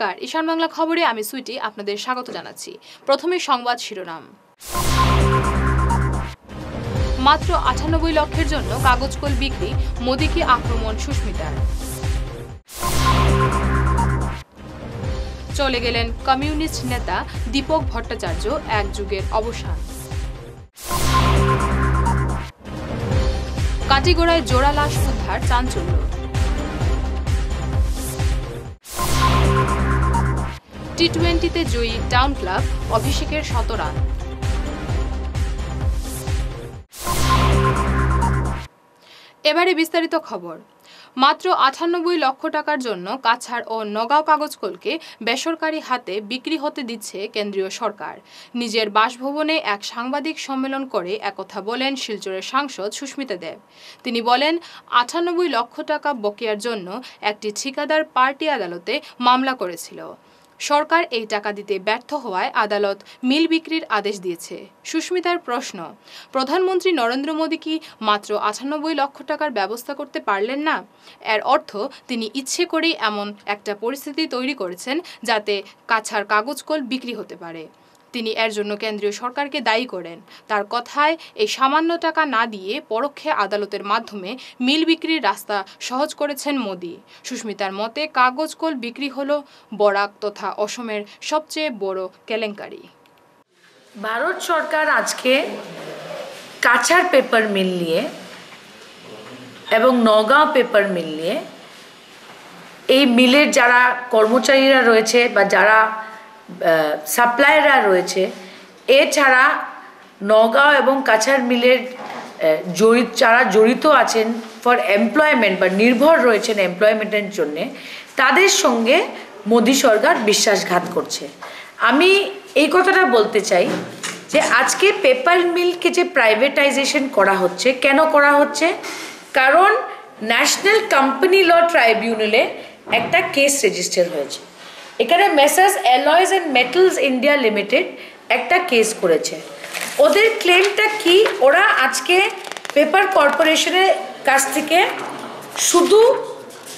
নমস্কার। ঈশান বাংলা খবরে আমি সুইটি আপনাদের স্বাগত জানাচ্ছি। প্রথমে সংবাদ শিরোনাম। মাত্র আটানব্বই লক্ষের জন্য কাগজ কল বিক্রি, মোদীকে আক্রমণ সুস্মিতার চলে গেলেন কমিউনিস্ট নেতা দীপক ভট্টাচার্য এক যুগের অবসান। কাটিগোড়ায় জোড়া লাশ উদ্ধার চাঞ্চল্য। টি টোয়েন্টিতে জয়ী টাউন ক্লাব অভিষেকের শত রান। এবারে বিস্তারিত খবর। মাত্র আটানব্বই লক্ষ টাকার জন্য কাছাড় ও নগাঁও কাগজকলকে বেসরকারি হাতে বিক্রি হতে দিচ্ছে কেন্দ্রীয় সরকার। নিজের বাসভবনে এক সাংবাদিক সম্মেলন করে একথা বলেন শিলচরের সাংসদ সুস্মিতা দেব। তিনি বলেন, আটানব্বই লক্ষ টাকা বকেয়ার জন্য একটি ঠিকাদার পার্টি আদালতে মামলা করেছিল। সরকার এই টাকা দিতে ব্যর্থ হওয়ায় আদালত মিল বিক্রির আদেশ দিয়েছে। সুস্মিতার প্রশ্ন, প্রধানমন্ত্রী নরেন্দ্র মোদী কি মাত্র আটানব্বই লক্ষ টাকার ব্যবস্থা করতে পারলেন না? এর অর্থ তিনি ইচ্ছে করেই এমন একটা পরিস্থিতি তৈরি করেছেন যাতে কাছার কাগজকল বিক্রি হতে পারে। তিনি এর জন্য কেন্দ্রীয় সরকারকে দায়ী করেন। তার কথায়, এই সামান্য টাকা না দিয়ে পরোক্ষে আদালতের মাধ্যমে মিল বিক্রির রাস্তা সহজ করেছেন মোদি। সুস্মিতার মতে, কাগজ কল বিক্রি হল বরাক তথা অসমের সবচেয়ে বড় কেলেঙ্কারি। ভারত সরকার আজকে কাছার পেপার মিল নিয়ে এবং নগাঁও পেপার মিল নিয়ে এই মিলের যারা কর্মচারীরা রয়েছে বা যারা সাপ্লায়াররা রয়েছে। এছাড়া নগাঁও এবং কাছাড় মিলের জড়িত যারা জড়িত আছেন ফর এমপ্লয়মেন্ট বা নির্ভর রয়েছেন এমপ্লয়মেন্টের জন্যে, তাদের সঙ্গে মোদী সরকার বিশ্বাসঘাত করছে। আমি এই কথাটা বলতে চাই যে আজকে পেপার মিলকে যে প্রাইভেটাইজেশন করা হচ্ছে, কেন করা হচ্ছে? কারণ ন্যাশনাল কোম্পানি ল ট্রাইব্যুনালে একটা কেস রেজিস্টার হয়েছে। এখানে messrs alloys and metals India limited একটা কেস করেছে। ওদের ক্লেমটা কি? ওরা আজকে পেপার কর্পোরেশনের কাছ থেকে শুধু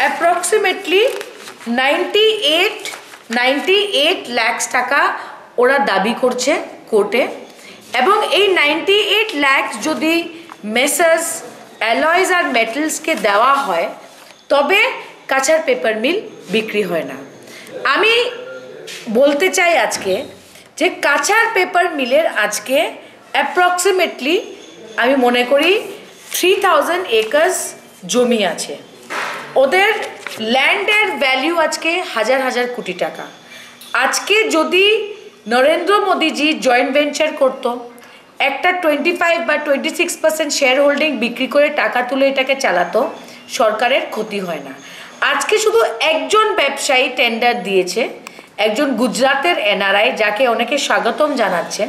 approximately ninety eight ninety eight lakhs টাকা ওরা দাবি করছে কোর্টে এবং এই নাইনটি এইট ল্যাক্স যদি মেসার্স অ্যালয়েজ আর মেটালসকে দেওয়া হয়, তবে কাছার পেপার মিল বিক্রি হয় না। আমি বলতে চাই আজকে যে কাছার পেপার মিলের আজকে অ্যাপ্রক্সিমেটলি আমি মনে করি থ্রি থাউজেন্ড একর্স জমি আছে। ওদের ল্যান্ডের ভ্যালিউ আজকে হাজার হাজার কোটি টাকা। আজকে যদি নরেন্দ্র মোদীজি জয়েন্ট ভেঞ্চার করত, একটা টোয়েন্টি ফাইভ বা twenty six percent share holding বিক্রি করে টাকা তুলে এটাকে চালাতো, সরকারের ক্ষতি হয় না। আজকে শুধু একজন ব্যবসায়ী টেন্ডার দিয়েছে, একজন গুজরাটের এনআরআই যাকে অনেকে স্বাগতম জানাচ্ছেন।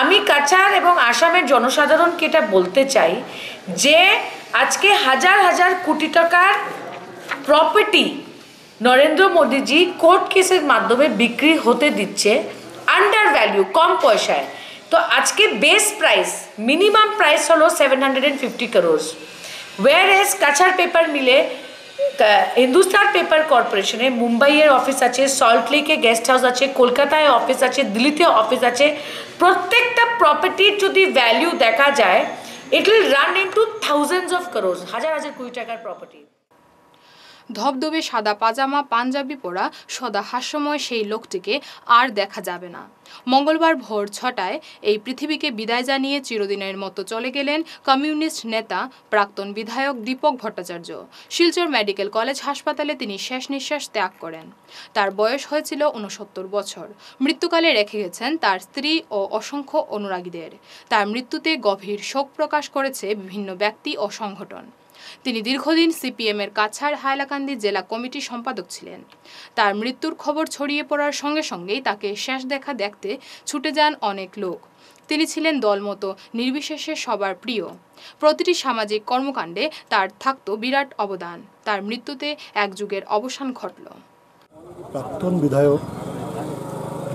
আমি কাছাড় এবং আসামের জনসাধারণকে এটা বলতে চাই যে আজকে হাজার হাজার কোটি টাকার প্রপার্টি নরেন্দ্র মোদীজি কোর্ট কেসের মাধ্যমে বিক্রি হতে দিচ্ছে আন্ডার ভ্যালিউ কম পয়সায়। তো আজকে বেস প্রাইস মিনিমাম প্রাইস হলো seven hundred and fifty crores war এস কাছার পেপার মিলে হিন্দুস্তান পেপার কর্পোরেশনে মুম্বাইয়ের অফিস আছে সল্ট লেকে গেস্ট হাউস আছে কলকাতায় অফিস আছে দিল্লিতে অফিস আছে প্রত্যেকটা প্রপার্টির যদি ভ্যালু দেখা যায় it will run into thousands of crores হাজার হাজার কোটি টাকার প্রপার্টি ধবধবে সাদা পাজামা, পাঞ্জাবি পরা সদা হাস্যময় সেই লোকটিকে আর দেখা যাবে না। মঙ্গলবার ভোর ছটায় এই পৃথিবীকে বিদায় জানিয়ে চিরদিনের মতো চলে গেলেন কমিউনিস্ট নেতা প্রাক্তন বিধায়ক দীপক ভট্টাচার্য। শিলচর মেডিকেল কলেজ হাসপাতালে তিনি শেষ নিঃশ্বাস ত্যাগ করেন। তার বয়স হয়েছিল উনসত্তর বছর। মৃত্যুকালে রেখে গেছেন তার স্ত্রী ও অসংখ্য অনুরাগীদের। তার মৃত্যুতে গভীর শোক প্রকাশ করেছে বিভিন্ন ব্যক্তি ও সংগঠন। তিনি দীর্ঘদিন সিপিএমের কাছাড় হাইলাকান্দি জেলা কমিটি সম্পাদক ছিলেন। তার মৃত্যুর খবর ছড়িয়ে পড়ার সঙ্গে সঙ্গেই তাকে শেষ দেখা দেখতে ছুটে যান অনেক লোক। তিনি ছিলেন দলমতো, নির্বিশেষে সবার প্রিয়। প্রতিটি সামাজিক কর্মকাণ্ডে তার থাকত বিরাট অবদান। তার মৃত্যুতে এক যুগের অবসান ঘটল। প্রাক্তন বিধায়ক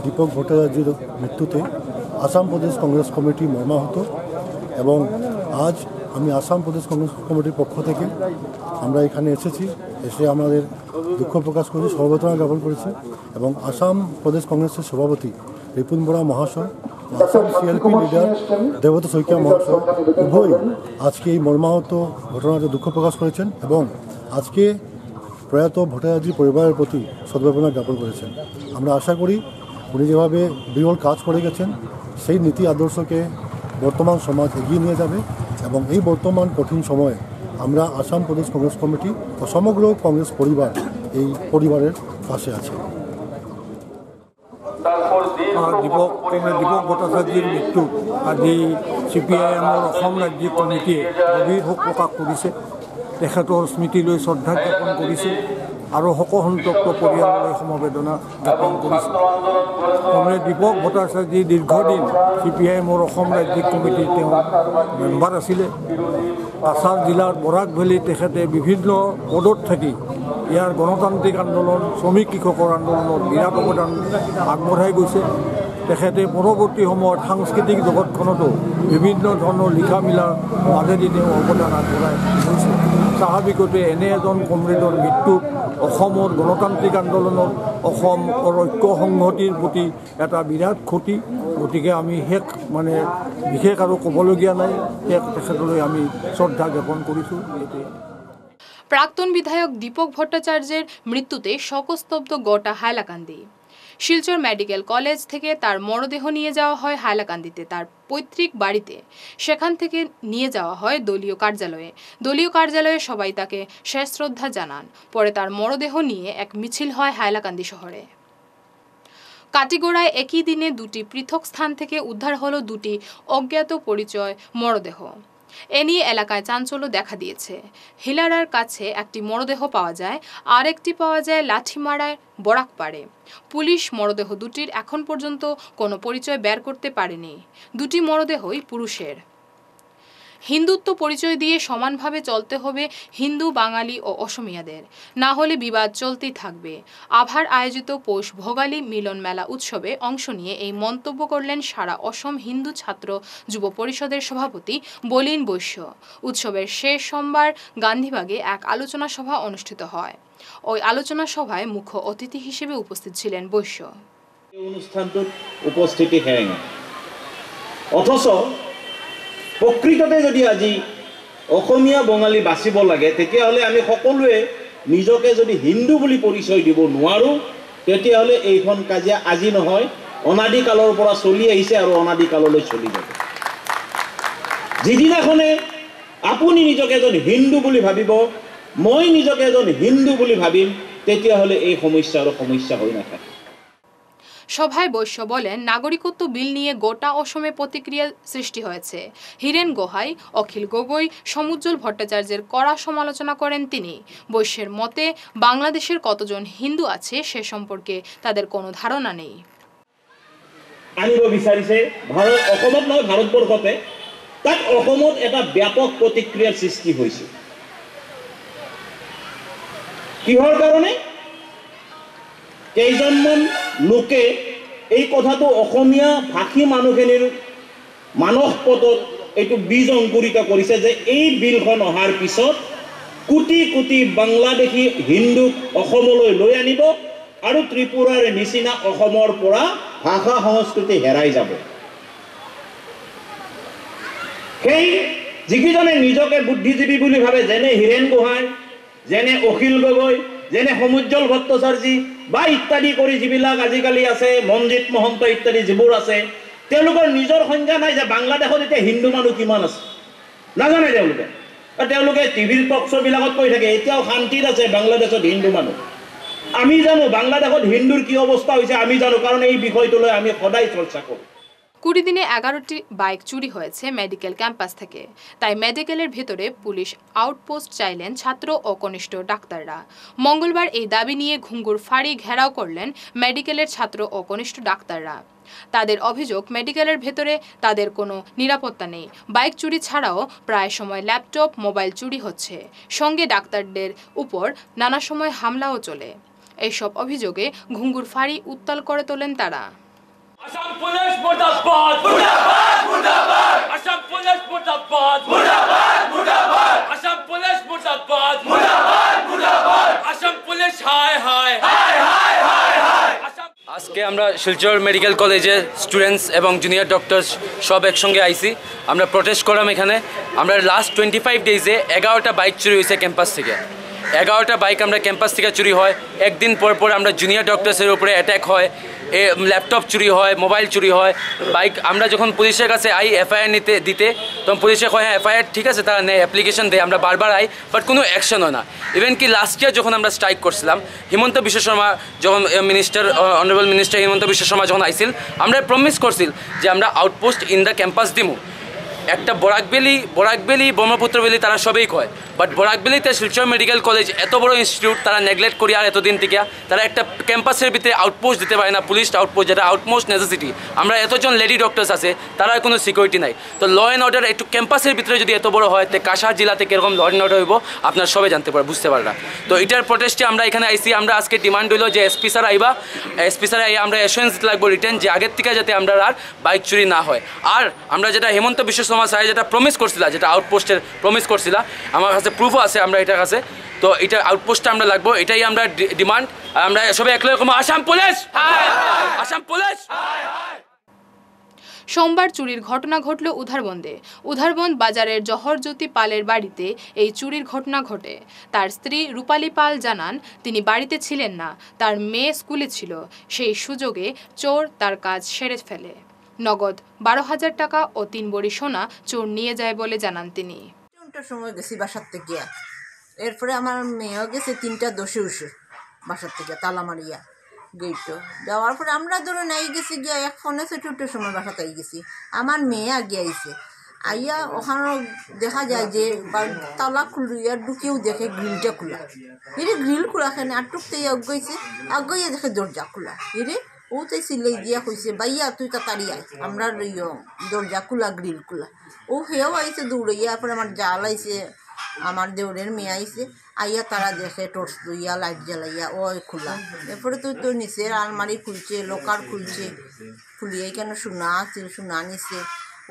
দীপক ভট্টাচার্যের মৃত্যুতে আসাম প্রদেশ কংগ্রেস কমিটি মর্মাহত এবং আজ আমি আসাম প্রদেশ কংগ্রেস কমিটির পক্ষ থেকে আমরা এখানে এসেছি এসে আমাদের দুঃখ প্রকাশ করেছে সর্বতনা জ্ঞাপন করেছে এবং আসাম প্রদেশ কংগ্রেসের সভাপতি রিপুন বরা মহাশয় আসাম সিএলপি লিডার দেবত শইকিয়া মহাশয় উভয় আজকে এই মর্মাহত ঘটনাতে দুঃখ প্রকাশ করেছেন এবং আজকে প্রয়াত ভট্টাচার্যী পরিবারের প্রতি সদ্ভাবনা জ্ঞাপন করেছেন। আমরা আশা করি উনি যেভাবে বিরল কাজ করে গেছেন সেই নীতি আদর্শকে বর্তমান সমাজ এগিয়ে নিয়ে যাবে। এবং এই বর্তমান কঠিন সময়ে আমরা আসাম প্রদেশ কংগ্রেস কমিটি ও সমগ্র কংগ্রেস পরিবার এই পরিবারের পাশে আছে। দীপক কমৰেড দীপক ভট্টাচাৰ্যীৰ মৃত্যুত আজি চি পি আই এমৰ অসম ৰাজ্যিক কমিটিয়ে গভীৰ শোক প্ৰকাশ কৰিছে তেখেতৰ স্মৃতিলৈ শ্ৰদ্ধা জ্ঞাপন কৰিছে। আৰু শোকসন্তপ্ত পৰিয়াললৈ সমবেদনা জ্ঞাপন কৰিছে। কমৰেড দীপক ভট্টাচাৰ্যী দীৰ্ঘদিন চি পি আই এমৰ অসম ৰাজ্যিক কমিটিৰ তেওঁ মেম্বাৰ আছিলে কাছাৰ জিলাৰ বৰাক ভেলীত তেখেতে বিভিন্ন পদত থাকি ইয়াৰ গণতান্ত্ৰিক আন্দোলন শ্ৰমিক কৃষকৰ আন্দোলনত বিৰাট অৱদান আগবঢ়াই গৈছে। তেখেতে পৰৱৰ্তী সময়ত সাংস্কৃতিক জগতখনতো বিভিন্ন ধৰণৰ লিখা মেলাৰ মাজেদি তেওঁ অৱদান আগবঢ়াই গৈছে। স্বাভাৱিকতে এনে এজন কমৰেডৰ মৃত্যুত অসমৰ গণতান্ত্ৰিক আন্দোলনত অসম ঐক্য সংহতিৰ প্ৰতি এটা বিৰাট ক্ষতি। গতিকে আমি শেষ মানে বিশেষ আৰু ক'বলগীয়া নাই। শেষ তেখেতলৈ আমি শ্ৰদ্ধা জ্ঞাপন কৰিছোঁ। প্রাক্তন বিধায়ক দীপক ভট্টাচার্যের মৃত্যুতে শোকস্তব্ধ গোটা হাইলাকান্দি শিলচর মেডিকেল কলেজ থেকে তার মরদেহ নিয়ে যাওয়া হয় হাইলাকান্দিতে, তার পৈতৃক বাড়িতে। সেখান থেকে নিয়ে যাওয়া হয় দলীয় কার্যালয়ে। দলীয় কার্যালয়ে সবাই তাকে শেষ শ্রদ্ধা জানান। পরে তার মরদেহ নিয়ে এক মিছিল হয় হাইলাকান্দি শহরে। কাটিগোড়ায় একই দিনে দুটি পৃথক স্থান থেকে উদ্ধার হলো দুটি অজ্ঞাত পরিচয় মরদেহ। এ নিয়ে এলাকায় চাঞ্চল্য দেখা দিয়েছে। হিলারার কাছে একটি মরদেহ পাওয়া যায় আর একটি পাওয়া যায় লাঠিমারায় বরাকপাড়ে পুলিশ মরদেহ দুটির এখন পর্যন্ত কোনো পরিচয় বের করতে পারেনি। দুটি মরদেহই পুরুষের। হিন্দুত্ব পরিচয় দিয়ে সমানভাবে চলতে হবে হিন্দু, বাঙালি ও অসমিয়াদের। না হলে বিবাদ চলতেই থাকবে। আভার আয়োজিত পৌষ ভোগালী মিলন মেলা উৎসবে অংশ নিয়ে এই মন্তব্য করলেন সারা অসম হিন্দু ছাত্র যুব পরিষদের সভাপতি বলিন বৈশ্য। উৎসবের শেষ সোমবার গান্ধীবাগে এক আলোচনা সভা অনুষ্ঠিত হয়। ওই আলোচনা সভায় মুখ্য অতিথি হিসেবে উপস্থিত ছিলেন বৈশ্য। অনুষ্ঠানটোত উপস্থিতি সেৰেঙা অথচ প্ৰকৃততে যদি আজি অসমীয়া বঙালী বাচিব লাগে তেতিয়াহ'লে আমি সকলোৱে নিজকে যদি হিন্দু বুলি পৰিচয় দিব নোৱাৰোঁ তেতিয়াহ'লে এইখন কাজিয়া আজি নহয় অনাদি কালৰ পৰা চলি আহিছে আৰু অনাদি কাললৈ চলি যাব। যিদিনাখনে আপুনি নিজকে এজন হিন্দু বুলি ভাবিব মই নিজকে এজন হিন্দু বুলি ভাবিম তেতিয়াহ'লে এই সমস্যা আৰু সমস্যা হৈ নাথাকে। সভায় বৈশ্য বলেন, নাগরিকত্ব বিল নিয়ে গোটা অসমে প্রতিক্রিয়া সৃষ্টি হয়েছে। হীরেন গোহাই, অখিল গগৈ, সমুজ্জ্বল ভট্টাচার্যের কড়া সমালোচনা করেন তিনি। বৈশ্যের মতে, বাংলাদেশের কতজন হিন্দু আছে সে সম্পর্কে তাদের কোনো ধারণা নেই। আনিব বিচাৰিছে, ভাৰত অসমত নহয়, ভাৰতবৰ্ষতে। তাত অসমত এটা ব্যাপক প্ৰতিক্ৰিয়াৰ সৃষ্টি হৈছে। কিহৰ কাৰণে? কেইজনমান লোকে এই কথাটো অসমীয়া ভাষী মানুহখিনিৰ মানস পটত এইটো বীজ অংকুৰিত কৰিছে যে এই বিলখন অহাৰ পিছত কোটি কোটি বাংলাদেশী হিন্দুক অসমলৈ লৈ আনিব আৰু ত্ৰিপুৰাৰ নিচিনা অসমৰ পৰা ভাষা সংস্কৃতি হেৰাই যাব। সেই যিকেইজনে নিজকে বুদ্ধিজীৱী বুলি ভাবে যেনে হীৰেণ গোহাঁই যেনে অখিল গগৈ যেনে সমুজ্জ্বল ভট্টাচাৰ্যী বা ইত্যাদি কৰি যিবিলাক আজিকালি আছে মনজিত মহন্ত ইত্যাদি যিবোৰ আছে তেওঁলোকৰ নিজৰ সংজ্ঞা নাই যে বাংলাদেশত এতিয়া হিন্দু মানুহ কিমান আছে। নাজানে তেওঁলোকে। তেওঁলোকে টিভিৰ টক শ্ব'বিলাকত কৈ থাকে এতিয়াও শান্তিত আছে বাংলাদেশত হিন্দু মানুহ। আমি জানো বাংলাদেশত হিন্দুৰ কি অৱস্থা হৈছে আমি জানো কাৰণ এই বিষয়টোলৈ আমি সদায় চৰ্চা কৰোঁ। কুড়ি দিনে এগারোটি বাইক চুরি হয়েছে মেডিকেল ক্যাম্পাস থেকে। তাই মেডিকেলের ভেতরে পুলিশ আউটপোস্ট চাইলেন ছাত্র ও কনিষ্ঠ ডাক্তাররা। মঙ্গলবার এই দাবি নিয়ে ঘুঙ্গুর ফাঁড়ি ঘেরাও করলেন মেডিকেলের ছাত্র ও কনিষ্ঠ ডাক্তাররা। তাদের অভিযোগ, মেডিকেলের ভেতরে তাদের কোনো নিরাপত্তা নেই। বাইক চুরি ছাড়াও প্রায় সময় ল্যাপটপ, মোবাইল চুরি হচ্ছে। সঙ্গে ডাক্তারদের উপর নানা সময় হামলাও চলে। এইসব অভিযোগে ঘুঙ্গুর ফাঁড়ি উত্তাল করে তোলেন তারা। আসাম পুলিশ মুর্দাবাদ। মুর্দাবাদ মুর্দাবাদ। আসাম পুলিশ মুর্দাবাদ। মুর্দাবাদ মুর্দাবাদ। আসাম পুলিশ মুর্দাবাদ। মুর্দাবাদ মুর্দাবাদ। মুর্দাবাদ আসাম পুলিশ হায় হায়। হায় হায় হায় হায়। আজকে আমরা শিলচর মেডিকেল কলেজের স্টুডেন্টস এবং জুনিয়র ডক্টরস সব একসঙ্গে আইছি। আমরা প্রটেস্ট করলাম এখানে। আমরা লাস্ট টোয়েন্টি ফাইভ ডেজে এগারোটা বাইক চুরি হয়েছে ক্যাম্পাস থেকে। এগারোটা বাইক আমরা ক্যাম্পাস থেকে চুরি হয়। একদিন পর পর আমরা জুনিয়র ডক্টরসের উপরে অ্যাটাক হয়। এ ল্যাপটপ চুরি হয় মোবাইল চুরি হয়। বাইক আমরা যখন পুলিশের কাছে আই এফআইআর নিতে, দিতে, তখন পুলিশে কয় হ্যাঁ এফআইআর ঠিক আছে, তারা নেয় অ্যাপ্লিকেশন দেয়, আমরা বারবার আই বাট কোনো অ্যাকশন হয় না। ইভেন কি লাস্ট ইয়ার যখন আমরা স্ট্রাইক করছিলাম, হিমন্ত বিশ্ব শর্মা যখন minister honourable minister Himanta Biswa Sarma যখন আইছিল, আমরা প্রমিস করছিল যে আমরা আউটপোস্ট ইন দ্য ক্যাম্পাস দিমু। একটা বরাকবেলি বরাকবেলি ব্রহ্মপুত্রবেলি তারা সবেই কয়। বাট বরাকবেলিতে শিলচর মেডিকেল কলেজ এত বড় ইনস্টিটিউট তারা নেগলেক্ট করি আর এতদিন থেকে তারা একটা ক্যাম্পাসের ভিতরে আউটপোস্ট দিতে পারে না পুলিশ আউটপোস্ট যেটা আউটমোস্ট নেসেসিটি আমরা এতজন লেডি ডক্টরস আছে, তারা কোনো সিকিউরিটি নাই। তো ল অ্যান্ড অর্ডার একটু ক্যাম্পাসের ভিতরে যদি এত বড় হয়, তো কাছাড় জেলাতে কীরকম ল অ্যান্ড অর্ডার হইব, আপনার সবাই জানতে পারে বুঝতে পাররা তো এটার প্রটেস্টে আমরা এখানে আইসি আমরা আজকে ডিমান্ড হইল যে এসপি স্যার আইবা এসপি স্যার আইয়া আমরা অ্যাসুরেন্স দিতে লাগবো রিটার্ন যে আগের থেকে যাতে আমরা আর বাইক চুরি না হয়। আর আমরা যেটা হেমন্ত বিশ্ব শর্মা স্যার যেটা প্রমিস করছিলা, যেটা আউটপোস্টের প্রমিস করছিলা, আমার কাছে প্রুফও আছে আমরা এটার কাছে। তো এটা আউটপোস্টটা আমরা লাগবো, এটাই আমরা ডিমান্ড আর আমরা সবাই একলা আসাম পুলিশ আসাম পুলিশ সোমবার চুরির ঘটনা ঘটল উধারবন্দে। উধারবন্দ বাজারের জহরজ্যোতি পালের বাড়িতে এই চুরির ঘটনা ঘটে। তার স্ত্রী রূপালী পাল জানান, তিনি বাড়িতে ছিলেন না, তার মেয়ে স্কুলে ছিল। সেই সুযোগে চোর তার কাজ সেরে ফেলে। নগদ বারো হাজার টাকা ও তিন বড়ি সোনা চোর নিয়ে যায় বলে জানান তিনি। তিনটার সময় গেছি বাসার থেকে। এরপরে আমার মেয়েও গেছে তিনটা দোষে উঠে বাসার থেকে তালা মারিয়া গেইটো যাওয়ার পরে আমরা ধরুন এই গেছি গিয়া, এক ফোনে চতুর্থের সময় বাসাতে গেছি। আমার মেয়ে আগে আইছে। আইয়া ওখানে দেখা যায় যে তালা খুলিয়া ঢুকেও দেখে গ্রিলটা খোলা। এরে গ্রিল খোলা খানে আর টুকতে আগাইছে আগাইয়া দেখে দরজা খোলা। এরে ও তাই সিলাই দিয়া কইছে বাইয়া তুই তাড়াতাড়ি আয় আমরা ইয় দরজা খোলা গ্রিল খোলা ও হেও আইছে দৌড়াইয়া পরে আমার জাল আইছে আমার দেউরের মেয়ে আইছে আইয়া তারা দেখে টর্চ লইয়া লাইট জ্বালাইয়া ও খোলা এরপরে তুই তো নিচের আলমারি খুলছে লোকার খুলছে খুলিয়ে কেন সোনা আছে সোনা নিছে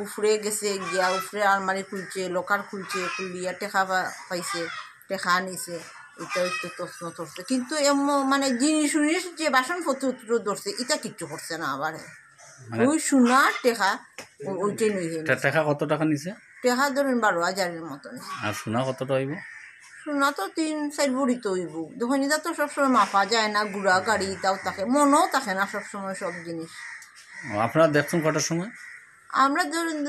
উফরে গেছে গিয়া উফরে আলমারি খুলছে লোকার খুলছে খুলিয়া টেকা পাইছে টেকা নিছে এটা একটু তসন ধরছে। কিন্তু এম- মানে জিনিস উনিস যে বাসনপত্র ধরছে এটা কিচ্ছু করছে না আবার। ওই সোনা টেকা ওইটাই নইয়ে টা- টাকা কত টাকা নিছে? টেকা ধরেন বারো হাজারের মতন। আর সোনা কতটা হইব? সোনা তো তিন চার ভরি তো হইব। দোকানিটা তো সবসময় মাপা যায় না গুড়া গাড়ি তাও থাকে মনও থাকে না সবসময় সব জিনিস। আপনারা দেখছেন কটার সময়? আমরা ধরেন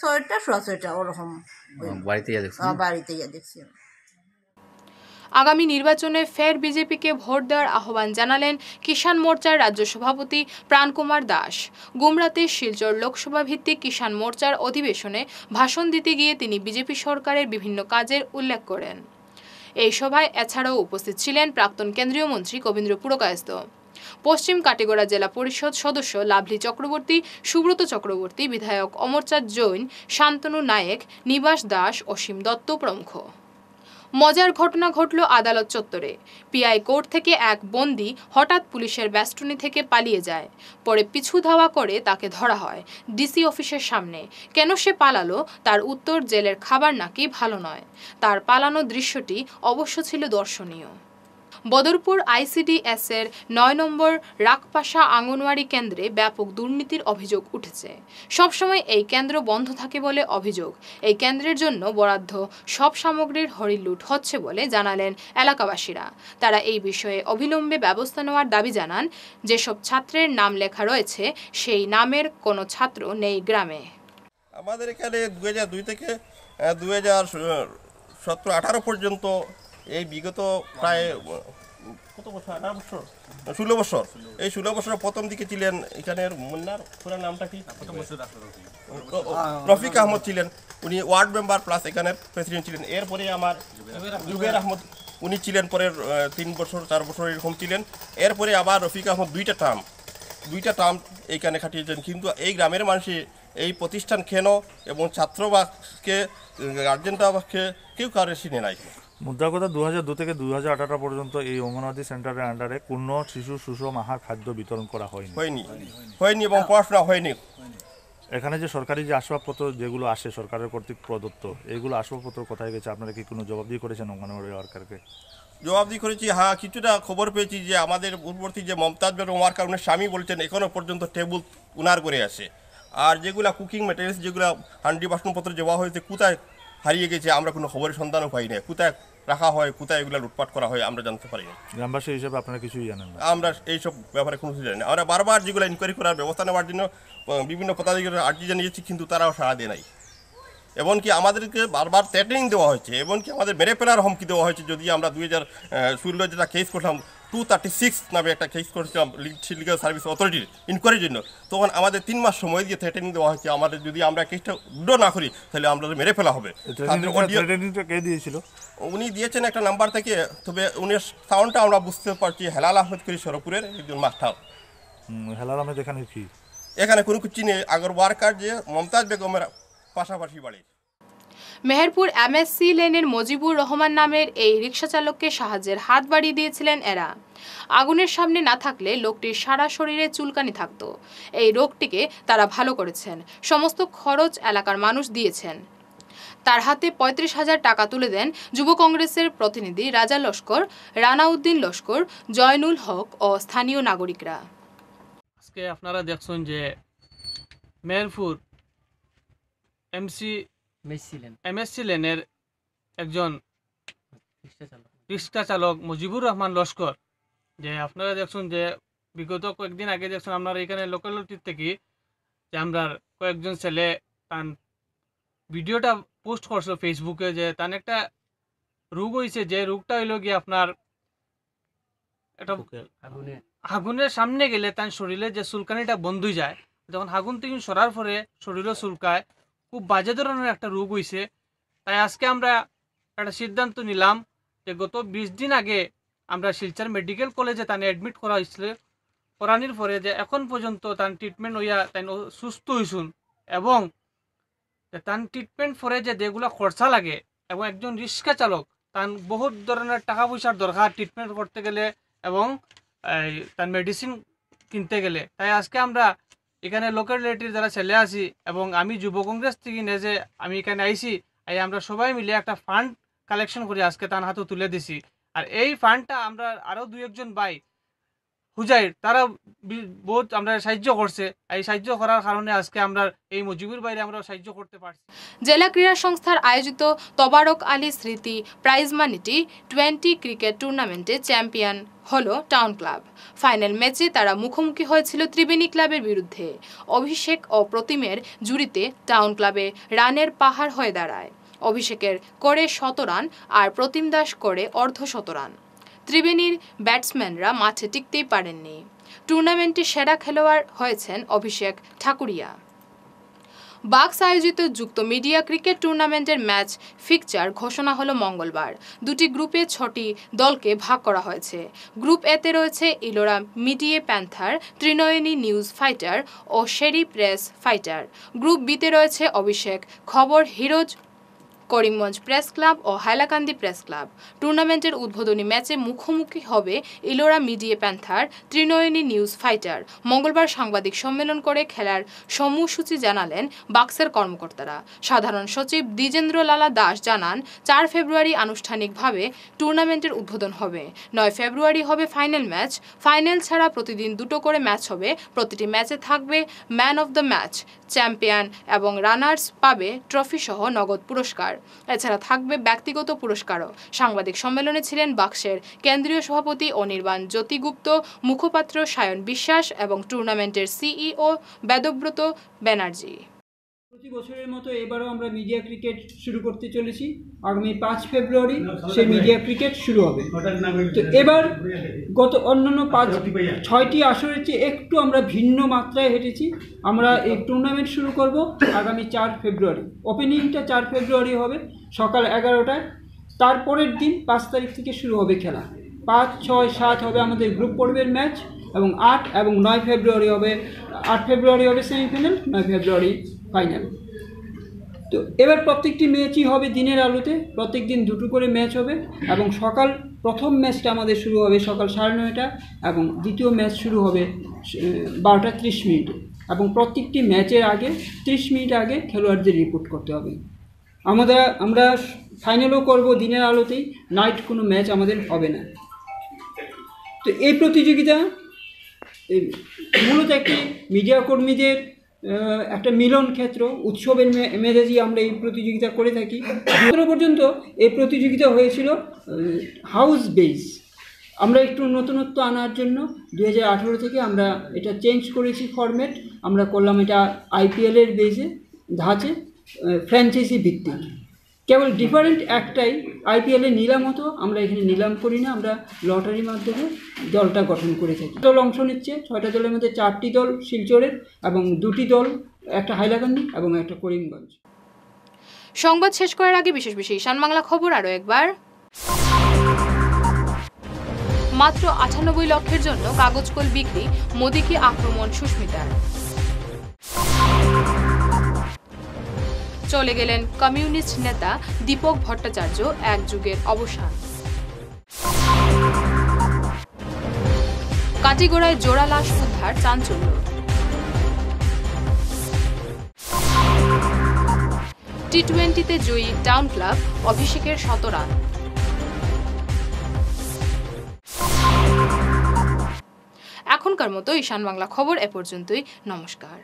ছয়টা সোয়া ছয়টা ওরকম। বাড়িতে দেখছেন? বাড়িতে দেখছি। আগামী নির্বাচনে ফের বিজেপিকে ভোট দেওয়ার আহ্বান জানালেন কিষাণ মোর্চার রাজ্য সভাপতি প্রাণকুমার দাস। গুমরাতে শিলচর লোকসভা ভিত্তিক কিষাণ মোর্চার অধিবেশনে ভাষণ দিতে গিয়ে তিনি বিজেপি সরকারের বিভিন্ন কাজের উল্লেখ করেন। এই সভায় এছাড়াও উপস্থিত ছিলেন প্রাক্তন কেন্দ্রীয় মন্ত্রী কবীন্দ্র পুরকায়স্থ। পশ্চিম কাটিগড়া জেলা পরিষদ সদস্য লাভলি চক্রবর্তী, সুব্রত চক্রবর্তী, বিধায়ক অমরচাঁদ জৈন, শান্তনু নায়েক, নিবাস দাস, অসীম দত্ত প্রমুখ। মজার ঘটনা ঘটল আদালত চত্বরে। পিআই কোর্ট থেকে এক বন্দি হঠাৎ পুলিশের বেষ্টনী থেকে পালিয়ে যায়। পরে পিছু ধাওয়া করে তাকে ধরা হয় ডিসি অফিসের সামনে। কেন সে পালালো? তার উত্তর, জেলের খাবার নাকি ভালো নয়। তার পালানো দৃশ্যটি অবশ্য ছিল দর্শনীয়। বদরপুর আইসিডিএস এর নয় নম্বর রাকপাশা আঙ্গনওয়াড়ি কেন্দ্রে ব্যাপক দুর্নীতির অভিযোগ উঠেছে। সবসময় এই কেন্দ্র বন্ধ থাকে বলে অভিযোগ। এই কেন্দ্রের জন্য বরাদ্দ সব সামগ্রীর হরিলুট হচ্ছে বলে জানালেন এলাকাবাসীরা। তারা এই বিষয়ে অবিলম্বে ব্যবস্থা নেওয়ার দাবি জানান, যেসব ছাত্রের নাম লেখা রয়েছে, সেই নামের কোনো ছাত্র নেই গ্রামে। আমাদের এখানে দু হাজার দুই থেকে দু হাজার সতেরো আঠারো পর্যন্ত এই বিগত প্রায় কত বছর? আঠারো বছর? ষোলো বছর। এই ষোলো বছর প্রথম দিকে ছিলেন এখানের মুন্নার পুরো নামটা কি? রফিক আহমদ ছিলেন। উনি ওয়ার্ড মেম্বার প্লাস এখানের প্রেসিডেন্ট ছিলেন। এরপরে আমার জুবের আহমদ। উনি ছিলেন পরের আহ, তিন বছর চার বছর এরকম ছিলেন। এরপরে আবার রফিক আহমদ দুইটা টার্ম দুইটা টার্ম এইখানে খাটিয়েছেন। কিন্তু এই গ্রামের মানুষই এই প্রতিষ্ঠান কেন এবং ছাত্রবাসকে গার্জেনটাকে কেউ কারও চিনে নাই। মুদ্রার কথা দু হাজার দু থেকে দু হাজার আঠারো পর্যন্ত এই অঙ্গনওয়াড়ি সেন্টারের আন্ডারে পূর্ণ শিশু সুষম আহার খাদ্য বিতরণ করা হয়নি। হয়নি। হয়নি এবং পড়াশোনা হয়নি। এখানে যে সরকারি যে আসবাবপত্র যেগুলো আসে সরকারের কর্তৃক প্রদত্ত এইগুলো আসবাবপত্র কোথায় গেছে? আপনারা কি কোনো জবাবদিহি করেছেন অঙ্গনওয়াড়ি ওয়ার্কারকে? জবাবদি করেছি। হ্যাঁ কিছুটা খবর পেয়েছি যে আমাদের পূর্ববর্তী যে মমতাজ বেগম ওয়ার্কার উনি স্বামী বলছেন এখনও পর্যন্ত টেবিল উনার করে আছে। আর যেগুলা কুকিং ম্যাটেরিয়ালস যেগুলো হান্ডি বাসনপত্র দেওয়া হয়েছে কোথায় হারিয়ে গেছে আমরা কোনো খবরের সন্ধানও পাই না কোথায় রাখা হয় কোথায় এগুলো লুটপাট করা হয় আমরা জানতে পারি না। গ্রামবাসী হিসেবে আপনারা কিছুই জানেন না। আমরা এইসব ব্যাপারে কোনো কিছু জানি না। আমরা বারবার যেগুলো ইনকোয়ারি করার ব্যবস্থা নেওয়ার জন্য বিভিন্ন পদাধিকারীরা আর্জি জানিয়েছি কিন্তু তারাও সাড়া দেয় নাই। এমনকি আমাদেরকে বারবার থ্রেটেনিং দেওয়া হয়েছে এমনকি আমাদের মেরে ফেলার হুমকি দেওয়া হয়েছে যদি আমরা দুই হাজার ষোলো যেটা কেস করলাম টু থার্টি সিক্স নামে একটা কেস করেছিলাম লিগাল সার্ভিস অথরিটির ইনকোয়ারির জন্য। তখন আমাদের তিন মাস সময় দিয়ে থ্রেটেনিং দেওয়া হয়েছে। আমাদের যদি আমরা কেসটা উড্ড না করি তাহলে আমরা মেরে ফেলা হবে। কে দিয়েছিল? উনি দিয়েছেন একটা নাম্বার থেকে তবে উনি সাউন্ডটা আমরা বুঝতে পারছি হেলাল আহমেদ করি সরপুরের একজন মাস্টার। হেলাল আহমেদ এখানে কি? এখানে কোনো কিছু নেই। আগর ওয়ার্কার যে মমতাজ বেগমের পাশাপাশি বাড়ি। মেহেরপুর এমএসসি লেনের মজিবুর রহমান নামের এই রিক্সা চালককে সাহায্যের হাত বাড়িয়ে দিয়েছিলেন এরা। আগুনের সামনে না থাকলে লোকটির সারা শরীরে চুলকানি থাকত। এই রোগটিকে তারা ভালো করেছেন। সমস্ত খরচ এলাকার মানুষ দিয়েছেন। তার হাতে পঁয়ত্রিশ হাজার টাকা তুলে দেন যুব কংগ্রেসের প্রতিনিধি রাজা লস্কর, রানাউদ্দিন লস্কর, জয়নুল হক ও স্থানীয় নাগরিকরা। আজকে আপনারা দেখছেন যে মেহেরপুর এমসি এমএসসি লেনের একজন রিক্সা চালক মুজিবুর রহমান লস্কর। যে আপনারা দেখছেন যে বিগত কয়েকদিন আগে দেখছেন আপনারা এখানে লোকালিটির থেকে যে আমরা কয়েকজন ছেলে তার ভিডিওটা পোস্ট করছিল ফেসবুকে যে তার একটা রোগ হয়েছে যে রোগটা হইল গিয়ে আপনার আগুনের সামনে গেলে তার শরীরে যে চুলকানিটা বন্ধ হয়ে যায় যখন আগুন থেকে সরার পরে শরীরও চুলকায় খুব বাজে ধরনের একটা রোগ হয়েছে তাই আজকে আমরা একটা সিদ্ধান্ত নিলাম যে গত বিশ দিন আগে আমরা শিলচর মেডিকেল কলেজে তানে অ্যাডমিট করা হয়েছিল। করানির পরে যে এখন পর্যন্ত তার ট্রিটমেন্ট হইয়া তাই সুস্থ হয়েছুন এবং তার ট্রিটমেন্ট পরে যে যেগুলো খরচা লাগে এবং একজন রিক্সা চালক তার বহুত ধরনের টাকা পয়সার দরকার ট্রিটমেন্ট করতে গেলে এবং তার মেডিসিন কিনতে গেলে। তাই আজকে আমরা এখানে লোকালিটির যারা ছেলে আসি এবং আমি যুব কংগ্রেস থেকে নেজে আমি এখানে আইসি এই আমরা সবাই মিলে একটা ফান্ড কালেকশন করে আজকে তার হাতে তুলে দিছি। আর এই ফান্ডটা আমরা আরও দু একজন ভাই হুজাই তারা বহুত আমরা সাহায্য করছে। এই সাহায্য করার কারণে আজকে আমরা এই মজিবুর বাইরে আমরা সাহায্য করতে পারছি। জেলা ক্রীড়া সংস্থার আয়োজিত তবারক আলী স্মৃতি প্রাইজ মানিটি টোয়েন্টি ক্রিকেট টুর্নামেন্টে চ্যাম্পিয়ন হলো টাউন ক্লাব। ফাইনাল ম্যাচে তারা মুখোমুখি হয়েছিল ত্রিবেণী ক্লাবের বিরুদ্ধে। অভিষেক ও প্রতিমের জুড়িতে টাউন ক্লাবে রানের পাহাড় হয়ে দাঁড়ায়। অভিষেকের করে শত রান আর প্রতিম দাস করে অর্ধ শত রান। ত্রিবেণীর ব্যাটসম্যানরা মাঠে টিকতেই পারেননি। টুর্নামেন্টে সেরা খেলোয়াড় হয়েছেন অভিষেক ঠাকুরিয়া। বাক্স আয়োজিত যুক্ত মিডিয়া ক্রিকেট টুর্নামেন্টের ম্যাচ ফিকচার ঘোষণা হলো মঙ্গলবার। দুটি গ্রুপে ছটি দলকে ভাগ করা হয়েছে। গ্রুপ এতে রয়েছে Ilora media panther, Trinayani news fighter ও শেরি প্রেস ফাইটার। গ্রুপ বিতে রয়েছে Abhishek, Khabar heroes Karimganj press club ও হাইলাকান্দি প্রেস ক্লাব। টুর্নামেন্টের উদ্বোধনী ম্যাচে মুখোমুখি হবে Ilora media panther Trinayani news fighter. মঙ্গলবার সাংবাদিক সম্মেলন করে খেলার সময়সূচি জানালেন বাক্সের কর্মকর্তারা। সাধারণ সচিব দ্বিজেন্দ্র লালা দাস জানান, চার ফেব্রুয়ারি আনুষ্ঠানিকভাবে টুর্নামেন্টের উদ্বোধন হবে। নয় ফেব্রুয়ারি হবে ফাইনাল ম্যাচ। ফাইনাল ছাড়া প্রতিদিন দুটো করে ম্যাচ হবে। প্রতিটি ম্যাচে থাকবে man of the match. Champion এবং রানার্স পাবে ট্রফি সহ নগদ পুরস্কার। এছাড়া থাকবে ব্যক্তিগত পুরস্কারও। সাংবাদিক সম্মেলনে ছিলেন বাক্সের কেন্দ্রীয় সভাপতি অনির্বাণ জ্যোতিগুপ্ত, মুখপাত্র সায়ন বিশ্বাস এবং টুর্নামেন্টের সিইও বেদব্রত ব্যানার্জি। প্রতি বছরের মতো এবারও আমরা মিডিয়া ক্রিকেট শুরু করতে চলেছি। আগামী পাঁচ ফেব্রুয়ারি সেই মিডিয়া ক্রিকেট শুরু হবে। তো এবার গত অন্যান্য পাঁচ, ছয়টি আসরের চেয়ে একটু আমরা ভিন্ন মাত্রায় হেঁটেছি। আমরা এই টুর্নামেন্ট শুরু করব আগামী চার ফেব্রুয়ারি। ওপেনিংটা চার ফেব্রুয়ারি হবে, সকাল এগারোটায়। তারপরের দিন পাঁচ তারিখ থেকে শুরু হবে খেলা। পাঁচ, ছয়, সাত হবে আমাদের গ্রুপ পর্বের ম্যাচ এবং আট এবং নয় ফেব্রুয়ারি হবে, আট ফেব্রুয়ারি হবে সেমিফাইনাল নয় ফেব্রুয়ারি ফাইনাল। তো এবার প্রত্যেকটি ম্যাচই হবে দিনের আলোতে, প্রত্যেক দিন দুটো করে ম্যাচ হবে এবং সকাল প্রথম ম্যাচটা আমাদের শুরু হবে সকাল সাড়ে নয়টা এবং দ্বিতীয় ম্যাচ শুরু হবে বারোটা ত্রিশ মিনিটে এবং প্রত্যেকটি ম্যাচের আগে, ত্রিশ মিনিট আগে খেলোয়াড়দের রিপোর্ট করতে হবে। আমরা আমরা ফাইনালও করব দিনের আলোতেই নাইট কোনো ম্যাচ আমাদের হবে না। তো এই প্রতিযোগিতা মূলত একটি মিডিয়া কর্মীদের একটা মিলন ক্ষেত্র, উৎসবের মেজাজি আমরা এই প্রতিযোগিতা করে থাকি। এখনও পর্যন্ত এই প্রতিযোগিতা হয়েছিল হাউস বেস আমরা একটু নতুনত্ব আনার জন্য দু হাজার আঠেরো থেকে আমরা এটা চেঞ্জ করেছি ফরম্যাট আমরা করলাম এটা আইপিএলের বেসে ধাঁচে ফ্র্যাঞ্চাইজি ভিত্তিক। কেবল ডিফারেন্ট একটাই আইপিএলে নিলাম হতো আমরা এখানে নিলাম করি না, আমরা লটারির মাধ্যমে দলটা গঠন করে থাকি। দল অংশ নিচ্ছে, ছয়টা দলের মধ্যে চারটি দল শিলচরের এবং দুটি দল, একটা হাইলাকান্দি এবং একটা করিমগঞ্জ। সংবাদ শেষ করার আগে বিশেষ বিশেষ ঈশান বাংলা খবর আরও একবার। মাত্র আটানব্বই লক্ষের জন্য কাগজ কল বিক্রি, মোদিকে আক্রমণ সুস্মিতার। চলে গেলেন কমিউনিস্ট নেতা দীপক ভট্টাচার্য এক যুগের অবসান। কাটিগোড়ায় জোড়া লাশ উদ্ধার চাঞ্চল্য। টি টোয়েন্টিতে জয়ী টাউন ক্লাব অভিষেকের শত রান এখনকার মতো ঈশান বাংলা খবর এ পর্যন্তই, নমস্কার।